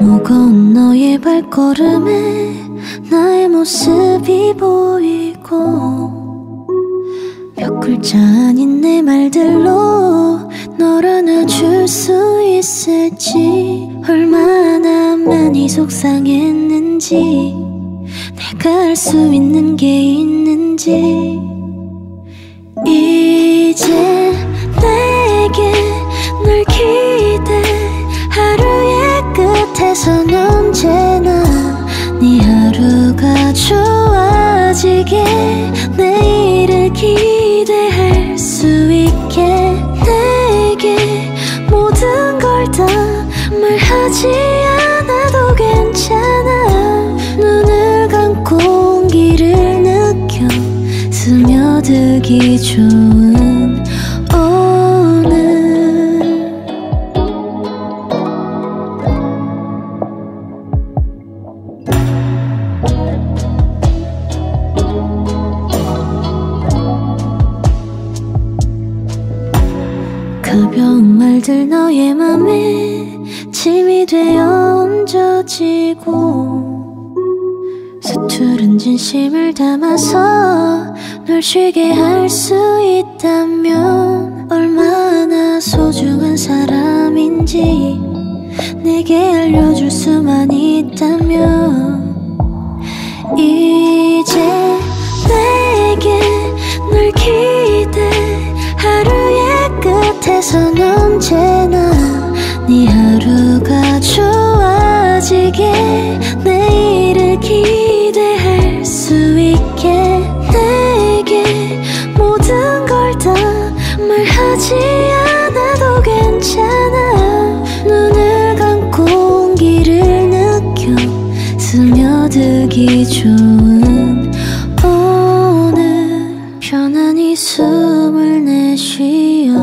무거운 너의 발걸음에 나의 모습이 보이고 몇 글자 아닌 내 말들로 널 안아줄 수 있을지 얼마나 많이 속상했는지. 알수 있는 게 있는지 이제 내게 널 기대. 하루의 끝에선 언제나 네 하루가 좋아지게 내일을 기대할 수 있게 내게 모든 걸 다 말하지 스며들기 좋은 오늘 가벼운 말들 너의 맘에 짐이 되어 얹어지고 서투른 진심을 담아서 널 쉬게 할 수 있다면 얼마나 소중한 사람인지 내게 알려줄 수만 있다면 이제 내게 널 기대 하루의 끝에선 언제나 네 하루가 좋아지게 내일을 기대할 수 있게 하지 않아도 괜찮아. 눈을 감고 온기를 느껴. 스며들기 좋은 오늘. 편안히 숨을 내쉬어.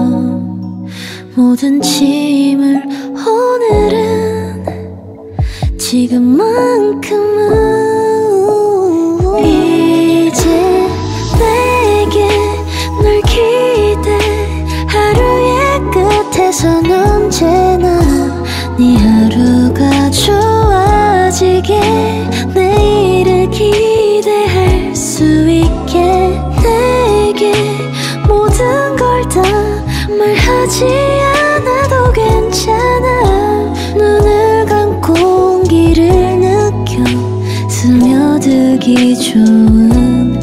모든 짐을 오늘은 지금만큼은 끝에선 언제나 네 하루가 좋아지게 내일을 기대할 수 있게 내게 모든 걸 다 말하지 않아도 괜찮아. 눈을 감고 온기를 느껴 스며들기 좋은